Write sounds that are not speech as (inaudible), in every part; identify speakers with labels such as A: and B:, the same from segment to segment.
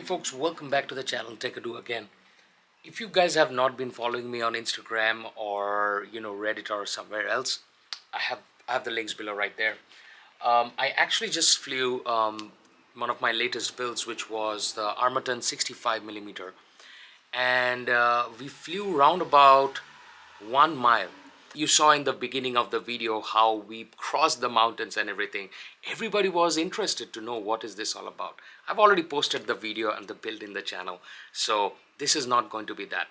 A: folks, welcome back to the channel Techado again. If you guys have not been following me on Instagram or you know Reddit or somewhere else, I have I have the links below right there. Um, I actually just flew um, one of my latest builds, which was the Armaton 65 millimeter, and uh, we flew round about one mile you saw in the beginning of the video how we crossed the mountains and everything. Everybody was interested to know what is this all about. I've already posted the video and the build in the channel so this is not going to be that.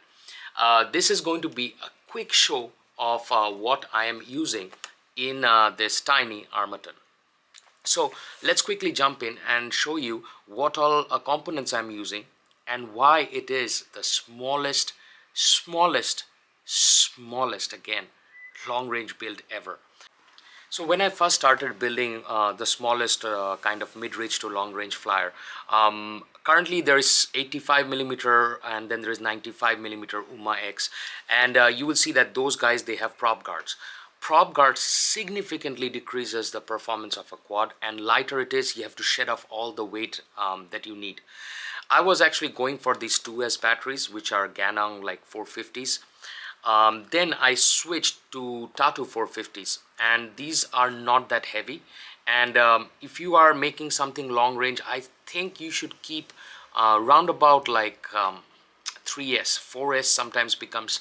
A: Uh, this is going to be a quick show of uh, what i am using in uh, this tiny armaton. So let's quickly jump in and show you what all uh, components i'm using and why it is the smallest smallest smallest again long range build ever. So when I first started building uh, the smallest uh, kind of mid-range to long-range flyer, um, currently there is 85 millimeter and then there is 95 millimeter UMA X, and uh, you will see that those guys they have prop guards. Prop guard significantly decreases the performance of a quad, and lighter it is, you have to shed off all the weight um, that you need. I was actually going for these 2S batteries, which are Gaoneng like 450s. Um, then I switched to Tattu 450s and these are not that heavy. And um, if you are making something long range I think you should keep uh, roundabout like um, 3S 4S sometimes becomes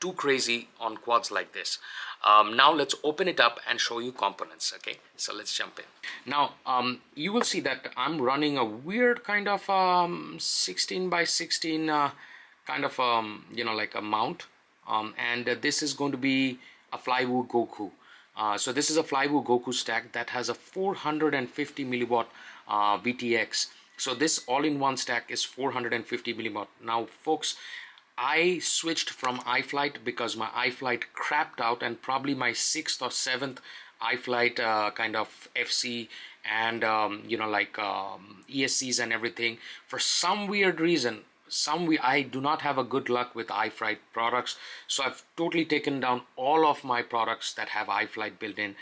A: too crazy on quads like this. Um, now let's open it up and show you components okay? So let's jump in. Now um, you will see that I'm running a weird kind of um, 16 by 16 uh, kind of um, you know like a mount um, and uh, this is going to be a Flywoo Goku. Uh, so this is a Flywoo Goku stack that has a 450 milliwatt uh, VTX so this all-in-one stack is 450 milliwatt. Now folks I switched from iFlight because my iFlight crapped out and probably my sixth or seventh iFlight uh, kind of FC and um, you know like um, ESCs and everything. For some weird reason some we I do not have a good luck with iFlight products. So I've totally taken down all of my products that have iFlight built in.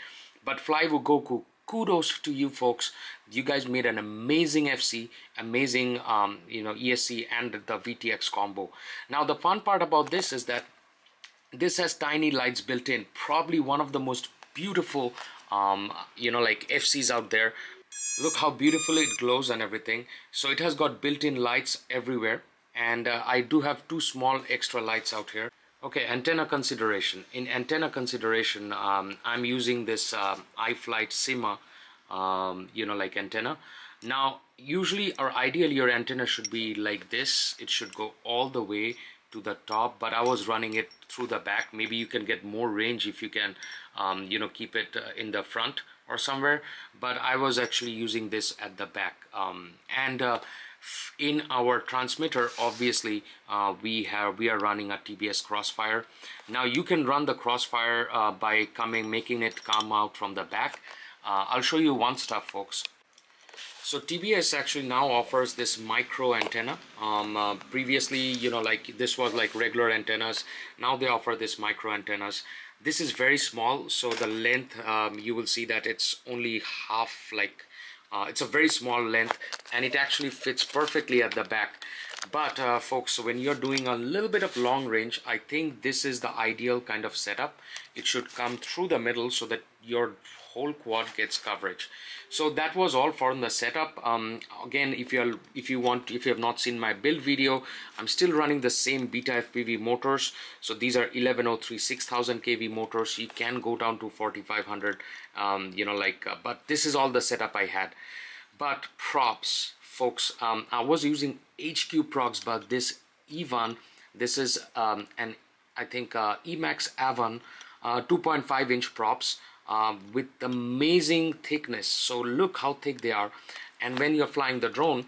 A: But Flywoo Goku kudos to you folks. You guys made an amazing FC amazing um, you know ESC and the VTX combo. Now the fun part about this is that this has tiny lights built in. Probably one of the most beautiful um, you know like FCs out there. Look how beautifully it glows and everything. So it has got built-in lights everywhere and uh, I do have two small extra lights out here. Okay antenna consideration. In antenna consideration um, I'm using this uh, iFlight Sima um, you know like antenna. Now usually or ideally your antenna should be like this. It should go all the way to the top but I was running it through the back. Maybe you can get more range if you can um, you know keep it uh, in the front or somewhere. But I was actually using this at the back um, and uh, in our transmitter obviously uh, we have we are running a TBS crossfire. Now you can run the crossfire uh, by coming making it come out from the back. Uh, I'll show you one stuff folks. So TBS actually now offers this micro antenna. Um, uh, previously you know like this was like regular antennas. Now they offer this micro antennas. This is very small so the length um, you will see that it's only half like uh, it's a very small length and it actually fits perfectly at the back. But uh, folks, when you're doing a little bit of long range, I think this is the ideal kind of setup. It should come through the middle so that your whole quad gets coverage. So that was all for the setup. Um, again if you if you want if you have not seen my build video I'm still running the same beta FPV motors. So these are 1103 6000 kV motors. You can go down to 4500 um, you know like uh, but this is all the setup I had. But props folks. Um, I was using HQ props but this Evan this is um, an I think uh, Emax Avan uh, 2.5 inch props um, with amazing thickness so look how thick they are and when you're flying the drone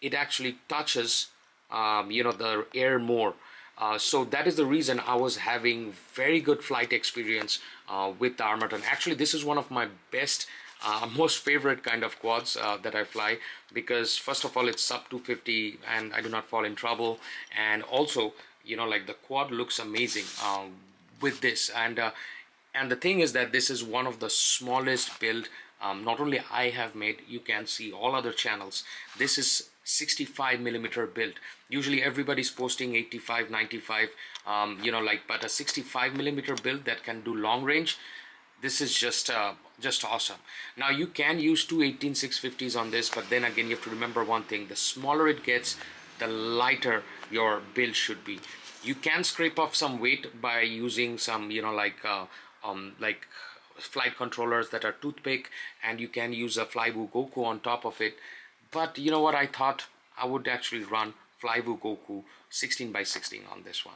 A: it actually touches um, you know the air more uh, so that is the reason I was having very good flight experience uh, with the Armaton. Actually, this is one of my best, uh, (laughs) most favorite kind of quads uh, that I fly because first of all, it's sub 250 and I do not fall in trouble. And also, you know, like the quad looks amazing um, with this. And uh, and the thing is that this is one of the smallest build um, not only I have made you can see all other channels. This is 65 millimeter build. Usually everybody's posting 85 95 um, you know like but a 65 millimeter build that can do long range this is just uh, just awesome. Now you can use two 18 650s on this but then again you have to remember one thing. The smaller it gets the lighter your build should be. You can scrape off some weight by using some you know like uh, um, like flight controllers that are toothpick and you can use a Flywoo Goku on top of it. But you know what? I thought I would actually run Flywoo Goku 16 by 16 on this one